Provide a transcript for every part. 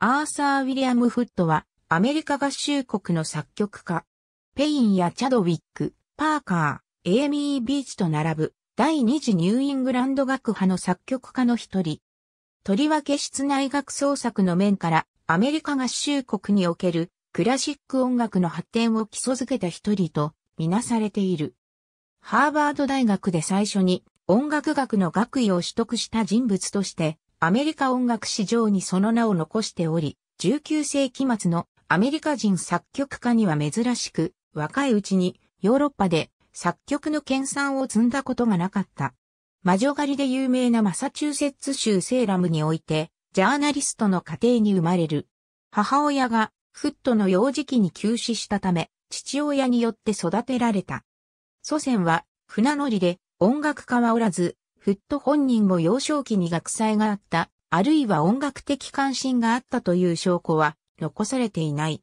アーサー・ウィリアム・フットはアメリカ合衆国の作曲家。ペインやチャドウィック、パーカー、エイミー・ビーチと並ぶ第二次ニューイングランド楽派の作曲家の一人。とりわけ室内楽創作の面からアメリカ合衆国におけるクラシック音楽の発展を基礎づけた一人とみなされている。ハーバード大学で最初に音楽学の学位を取得した人物としてアメリカ音楽史上にその名を残しており、19世紀末のアメリカ人作曲家には珍しく、若いうちにヨーロッパで作曲の研鑽を積んだことがなかった。魔女狩りで有名なマサチューセッツ州セーラムにおいて、ジャーナリストの家庭に生まれる。母親がフットの幼児期に急死したため、父親によって育てられた。祖先は船乗りで音楽家はおらず、フット本人も幼少期に楽才があった、あるいは音楽的関心があったという証拠は残されていない。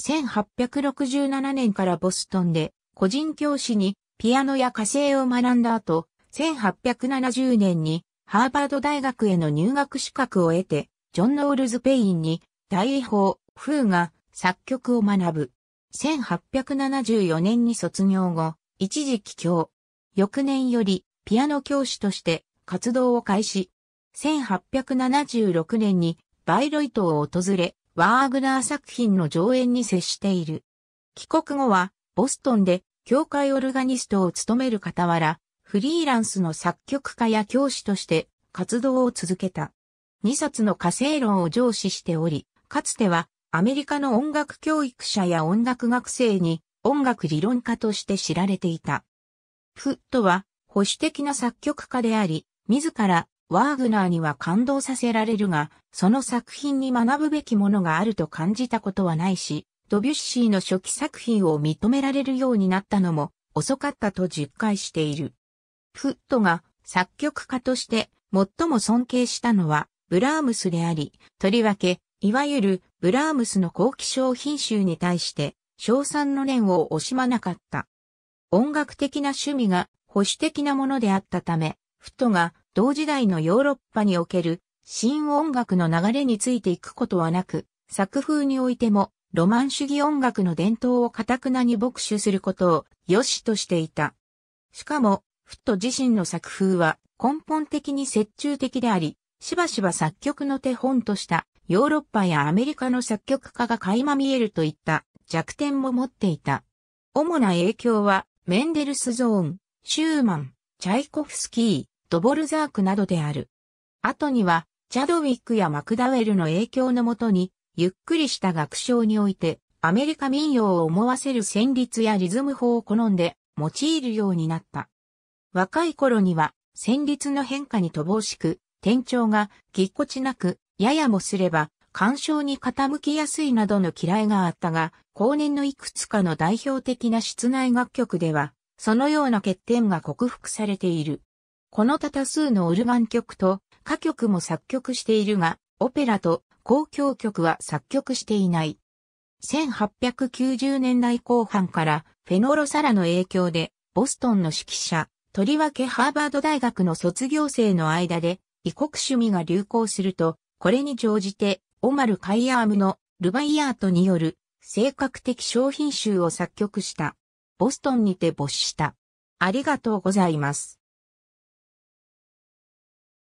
1867年からボストンで個人教師にピアノや和声を学んだ後、1870年にハーバード大学への入学資格を得て、ジョン・ノールズ・ペインに対位法、フーガ、作曲を学ぶ。1874年に卒業後、一時帰郷。翌年よりピアノ教師として活動を開始。1876年にバイロイトを訪れ、ワーグナー作品の上演に接している。帰国後は、ボストンで教会オルガニストを務める傍ら、フリーランスの作曲家や教師として活動を続けた。2冊の火星論を上司しており、かつてはアメリカの音楽教育者や音楽学生に音楽理論家として知られていた。フットは保守的な作曲家であり、自らワーグナーには感動させられるが、その作品に学ぶべきものがあると感じたことはないし、ドビュッシーの初期作品を認められるようになったのも遅かったと実感している。フットが作曲家として最も尊敬したのはブラームスであり、とりわけ、いわゆるブラームスの後期小品集に対して賞賛の念を惜しまなかった。音楽的な趣味が保守的なものであったため、フットが同時代のヨーロッパにおける新音楽の流れについていくことはなく、作風においてもロマン主義音楽の伝統を堅くなに牧首することを良しとしていた。しかも、フット自身の作風は根本的に折衷的であり、しばしば作曲の手本としたヨーロッパやアメリカの作曲家が垣間見えるといった弱点も持っていた。主な影響はメンデルスゾーン、シューマン、チャイコフスキー、ドボルザークなどである。後には、チャドウィックやマクダウェルの影響のもとに、ゆっくりした楽章において、アメリカ民謡を思わせる旋律やリズム法を好んで用いるようになった。若い頃には、旋律の変化に乏しく、転調がぎっこちなく、ややもすれば、干渉に傾きやすいなどの嫌いがあったが、後年のいくつかの代表的な室内楽曲では、そのような欠点が克服されている。この他多数のオルガン曲と歌曲も作曲しているが、オペラと交響曲は作曲していない。1890年代後半からフェノロサラの影響で、ボストンの指揮者、とりわけハーバード大学の卒業生の間で異国趣味が流行すると、これに乗じて、オマル・カイアームのルバイヤートによる性格的商品集を作曲した。ボストンにて没した。ありがとうございます。